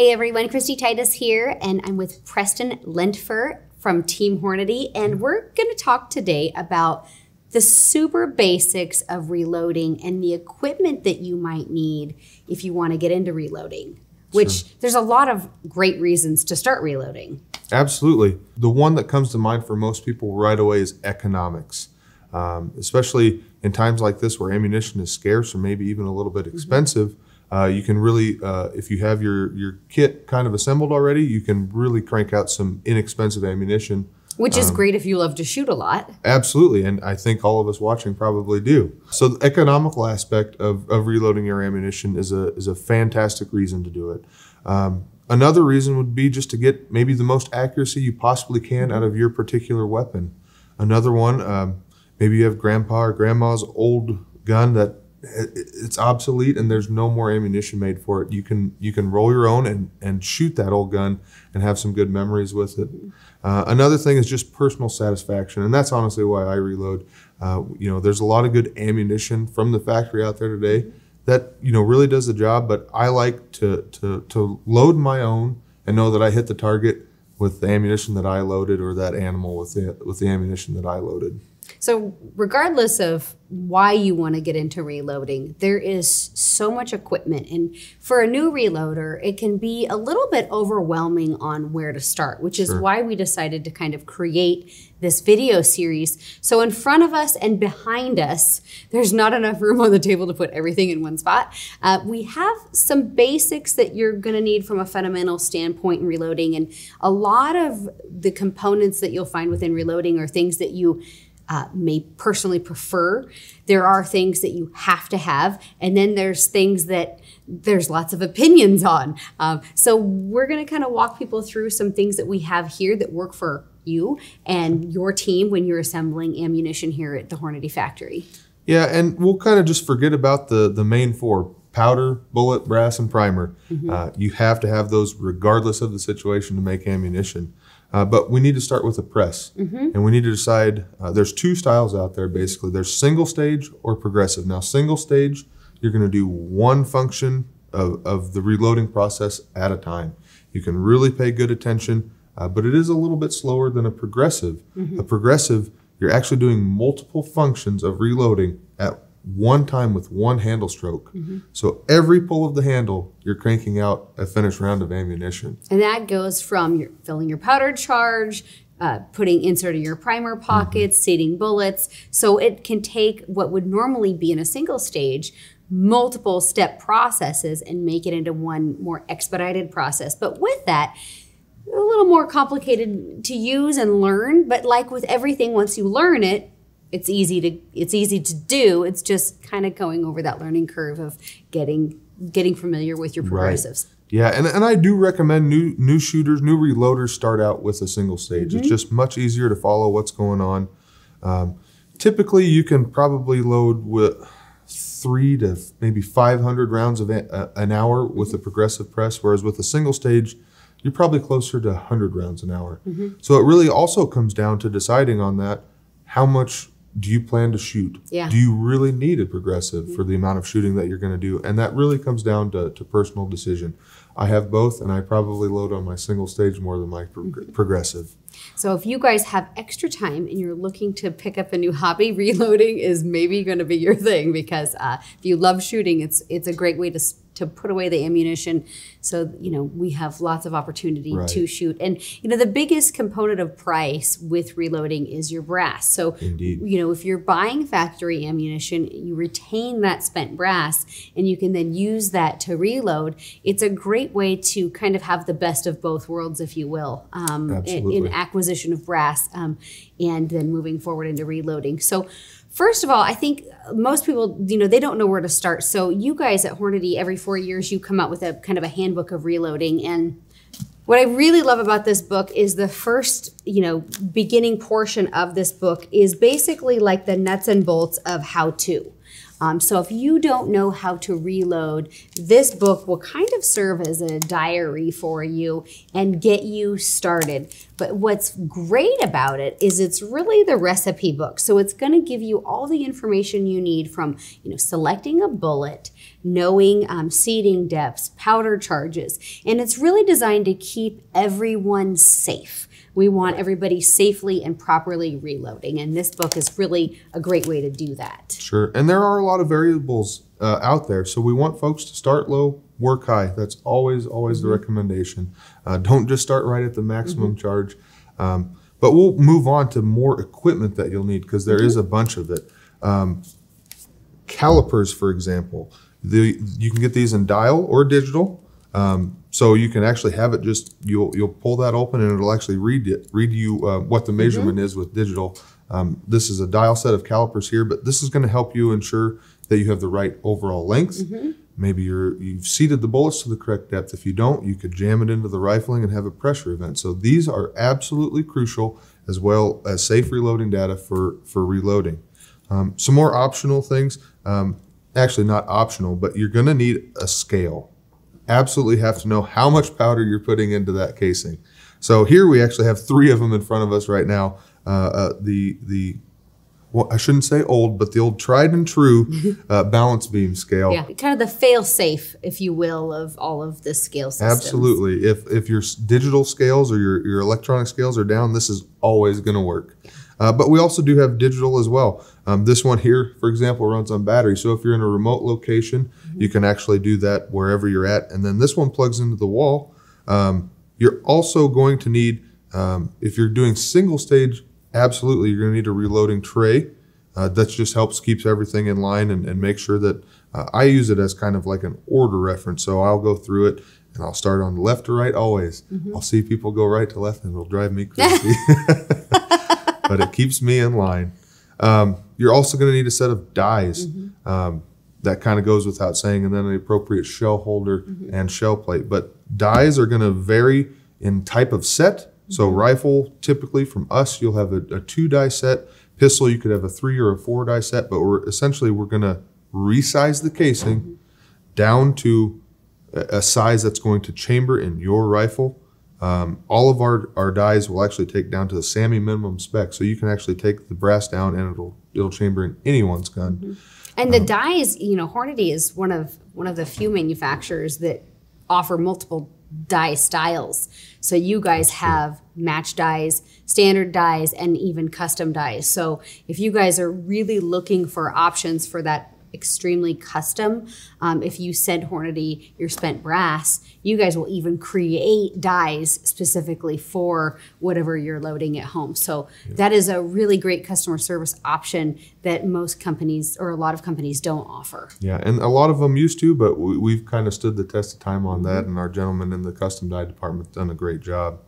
Hey everyone, Kristy Titus here, and I'm with Preston Lentfer from Team Hornady, and we're going to talk today about the super basics of reloading and the equipment that you might need if you want to get into reloading. Which sure. there's a lot of great reasons to start reloading. Absolutely. The one that comes to mind for most people right away is economics, um, especially in times like this where ammunition is scarce or maybe even a little bit mm-hmm. expensive. Mm-hmm uh, you can really, uh, if you have your, your kit kind of assembled already, you can really crank out some inexpensive ammunition. Which is um, great if you love to shoot a lot. Absolutely, and I think all of us watching probably do. So the economical aspect of, of reloading your ammunition is a, is a fantastic reason to do it. Um, another reason would be just to get maybe the most accuracy you possibly can out of your particular weapon. Another one, um, maybe you have grandpa or grandma's old gun that it's obsolete and there's no more ammunition made for it. You can you can roll your own and and shoot that old gun and have some good memories with it. Uh, another thing is just personal satisfaction, and that's honestly why I reload. Uh, you know, there's a lot of good ammunition from the factory out there today that you know really does the job. But I like to to to load my own and know that I hit the target with the ammunition that I loaded or that animal with the with the ammunition that I loaded. So, regardless of why you want to get into reloading, there is so much equipment. And for a new reloader, it can be a little bit overwhelming on where to start, which is sure. why we decided to kind of create this video series. So, in front of us and behind us, there's not enough room on the table to put everything in one spot. Uh, we have some basics that you're going to need from a fundamental standpoint in reloading. And a lot of the components that you'll find within reloading are things that you uh, may personally prefer. There are things that you have to have, and then there's things that there's lots of opinions on. Um, so we're going to kind of walk people through some things that we have here that work for you and your team when you're assembling ammunition here at the Hornady factory. Yeah, and we'll kind of just forget about the the main four powder, bullet, brass, and primer. Mm-hmm. Uh, you have to have those regardless of the situation to make ammunition. Uh, but we need to start with a press, mm-hmm. and we need to decide. Uh, there's two styles out there basically. There's single stage or progressive. Now, single stage, you're going to do one function of, of the reloading process at a time. You can really pay good attention, uh, but it is a little bit slower than a progressive. Mm-hmm. A progressive, you're actually doing multiple functions of reloading at one time with one handle stroke. Mm-hmm. So every pull of the handle, you're cranking out a finished round of ammunition. And that goes from your, filling your powder charge, uh, putting inserting your primer pockets, mm-hmm. seating bullets. So it can take what would normally be in a single stage multiple step processes and make it into one more expedited process. But with that, a little more complicated to use and learn, but like with everything, once you learn it, it's easy to it's easy to do. It's just kind of going over that learning curve of getting getting familiar with your progressives. Right. Yeah, and, and I do recommend new new shooters, new reloaders start out with a single stage. Mm-hmm. It's just much easier to follow what's going on. Um, typically, you can probably load with three to maybe 500 rounds of a, uh, an hour with a progressive press, whereas with a single stage, you're probably closer to 100 rounds an hour. Mm-hmm. So it really also comes down to deciding on that how much do you plan to shoot? Yeah. Do you really need a progressive mm-hmm. for the amount of shooting that you're going to do? And that really comes down to, to personal decision. I have both, and I probably load on my single stage more than my mm-hmm. progressive. So if you guys have extra time and you're looking to pick up a new hobby, reloading is maybe going to be your thing because uh, if you love shooting, it's it's a great way to to put away the ammunition. So you know we have lots of opportunity right. to shoot. And you know the biggest component of price with reloading is your brass. So Indeed. you know if you're buying factory ammunition you retain that spent brass and you can then use that to reload. It's a great way to kind of have the best of both worlds if you will um, in, in, acquisition of brass um, and then moving forward into reloading. So First of all, I think most people, you know, they don't know where to start. So you guys at Hornady, every four years, you come out with a kind of a handbook of reloading. And what I really love about this book is the first, you know, beginning portion of this book is basically like the nuts and bolts of how to. Um, so if you don't know how to reload, this book will kind of serve as a diary for you and get you started. But what's great about it is it's really the recipe book. So it's going to give you all the information you need from, you know, selecting a bullet knowing um, seating depths, powder charges, and it's really designed to keep everyone safe. We want everybody safely and properly reloading, and this book is really a great way to do that. Sure. And there are a lot of variables uh, out there. So we want folks to start low, work high. That's always, always mm-hmm. the recommendation. Uh, don't just start right at the maximum mm-hmm. charge. Um, but we'll move on to more equipment that you'll need because there mm-hmm. is a bunch of it. Um, calipers, for example, the, you can get these in dial or digital. Um, so you can actually have it just you'll you'll pull that open and it'll actually read it read you uh, what the measurement mm-hmm. is with digital. Um, this is a dial set of calipers here, but this is going to help you ensure that you have the right overall length. Mm-hmm. Maybe you're you've seated the bullets to the correct depth. If you don't, you could jam it into the rifling and have a pressure event. So these are absolutely crucial as well as safe reloading data for for reloading. Um, some more optional things. Um, actually, not optional, but you're going to need a scale absolutely have to know how much powder you're putting into that casing. So here we actually have three of them in front of us right now. Uh, uh, the the well, I shouldn't say old, but the old tried and true uh, balance beam scale. Yeah, kind of the fail safe, if you will, of all of the scale systems. Absolutely. If if your digital scales or your, your electronic scales are down, this is always going to work. Uh, but we also do have digital as well. Um, this one here, for example, runs on battery. So if you're in a remote location, mm-hmm. you can actually do that wherever you're at. And then this one plugs into the wall. Um, you're also going to need, um, if you're doing single stage, absolutely, you're going to need a reloading tray. Uh, that just helps keeps everything in line and, and make sure that uh, I use it as kind of like an order reference. So I'll go through it and I'll start on left to right always. Mm-hmm. I'll see people go right to left and it'll drive me crazy. but it keeps me in line. Um, you're also going to need a set of dies. Mm-hmm. Um, that kind of goes without saying, and then an appropriate shell holder mm-hmm. and shell plate. But dies are going to vary in type of set. So mm-hmm. rifle, typically from us, you'll have a, a, two die set. Pistol, you could have a three or a four die set. But we're essentially we're going to resize the casing mm-hmm. down to a, a size that's going to chamber in your rifle um, all of our, our dies will actually take down to the SAAMI minimum spec, so you can actually take the brass down and it'll it'll chamber in anyone's gun. Mm-hmm. And the um, dies, you know, Hornady is one of one of the few manufacturers that offer multiple die styles. So you guys have match dies, standard dies, and even custom dies. So if you guys are really looking for options for that extremely custom. Um, if you send Hornady your spent brass, you guys will even create dies specifically for whatever you're loading at home. So yeah. that is a really great customer service option that most companies or a lot of companies don't offer. Yeah, and a lot of them used to, but we, have kind of stood the test of time on that, mm-hmm. and our gentleman in the custom die department done a great job.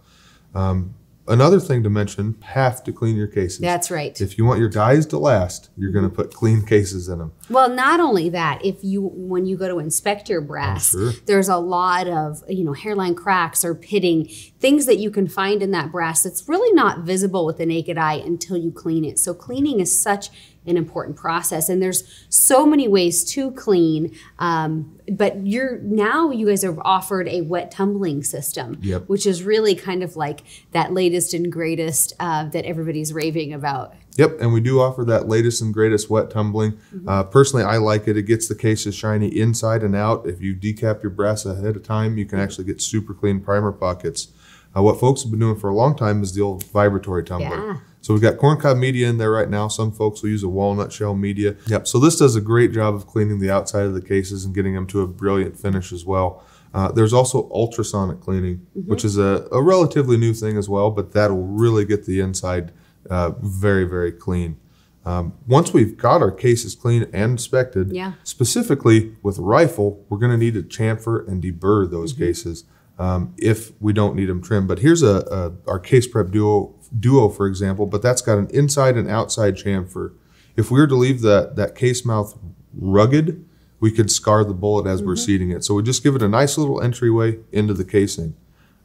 Um, Another thing to mention, have to clean your cases. That's right. If you want your dies to last, you're going to put clean cases in them. Well, not only that, if you when you go to inspect your brass, sure. there's a lot of, you know, hairline cracks or pitting, things that you can find in that brass that's really not visible with the naked eye until you clean it. So cleaning is such an important process and there's so many ways to clean um, but you're now you guys have offered a wet tumbling system yep. which is really kind of like that latest and greatest uh, that everybody's raving about Yep, and we do offer that latest and greatest wet tumbling. Mm-hmm. Uh, personally, I like it. It gets the cases shiny inside and out. If you decap your brass ahead of time, you can mm-hmm. actually get super clean primer pockets. Uh, what folks have been doing for a long time is the old vibratory tumbler. Yeah. So we've got corncob media in there right now. Some folks will use a walnut shell media. Yep. So this does a great job of cleaning the outside of the cases and getting them to a brilliant finish as well. Uh, there's also ultrasonic cleaning, mm-hmm. which is a, a, relatively new thing as well, but that'll really get the inside uh, very, very clean. Um, once we've got our cases clean and inspected, yeah. specifically with rifle, we're going to need to chamfer and deburr those mm-hmm. cases um, if we don't need them trimmed. But here's a, a, our case prep duo duo, for example, but that's got an inside and outside chamfer. If we were to leave that that case mouth rugged, we could scar the bullet as mm-hmm. we're seating it. So we just give it a nice little entryway into the casing.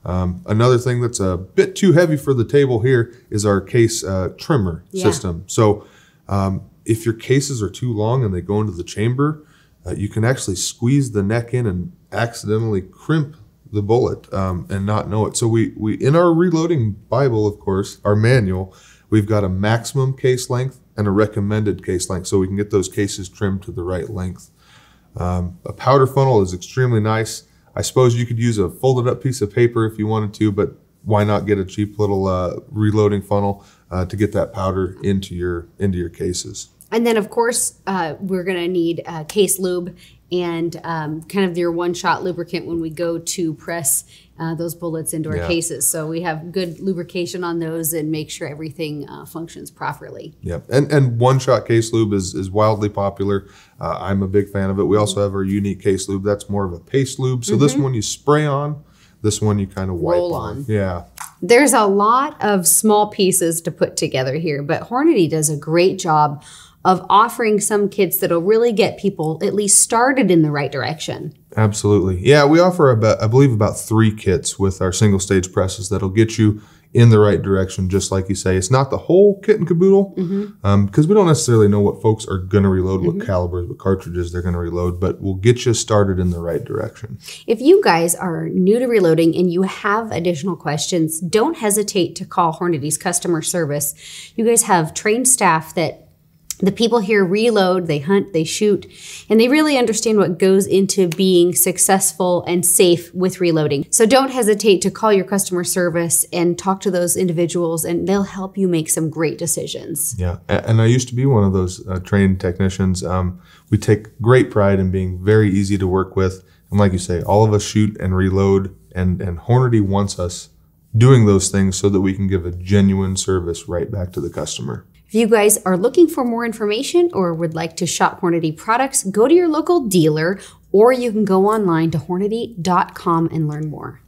Um, another thing that's a bit too heavy for the table here is our case uh, trimmer yeah. system. So um, if your cases are too long and they go into the chamber, uh, you can actually squeeze the neck in and accidentally crimp the bullet um, and not know it. So we we in our reloading Bible, of course, our manual, we've got a maximum case length and a recommended case length, so we can get those cases trimmed to the right length. Um, a powder funnel is extremely nice. I suppose you could use a folded up piece of paper if you wanted to, but why not get a cheap little uh, reloading funnel uh, to get that powder into your into your cases? And then, of course, uh, we're going to need uh, case lube and um, kind of your one shot lubricant when we go to press uh, those bullets into our Yeah. cases. So we have good lubrication on those and make sure everything uh, functions properly. Yep, and and one shot case lube is is wildly popular. Uh, I'm a big fan of it. We also have our unique case lube. That's more of a paste lube. So this one you spray on. This one you kind of wipe Mm-hmm. Roll on. on. Yeah, There's a lot of small pieces to put together here, but Hornady does a great job of offering some kits that'll really get people at least started in the right direction. absolutely. Yeah, we offer about I believe about three kits with our single stage presses that'll get you in the right direction. Just like you say, it's not the whole kit and caboodle mm-hmm. um, because we don't necessarily know what folks are going to reload, what mm-hmm. calibers, what cartridges they're going to reload, but we'll get you started in the right direction. If you guys are new to reloading and you have additional questions, don't hesitate to call Hornady's customer service. You guys have trained staff that the people here reload, they hunt, they shoot, and they really understand what goes into being successful and safe with reloading. So don't hesitate to call your customer service and talk to those individuals, and they'll help you make some great decisions. Yeah, and I used to be one of those uh, trained technicians. Um, we take great pride in being very easy to work with, and like you say, all of us shoot and reload, and and Hornady wants us doing those things so that we can give a genuine service right back to the customer. If you guys are looking for more information or would like to shop Hornady products, go to your local dealer or you can go online to hornady.com and learn more.